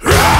Ah!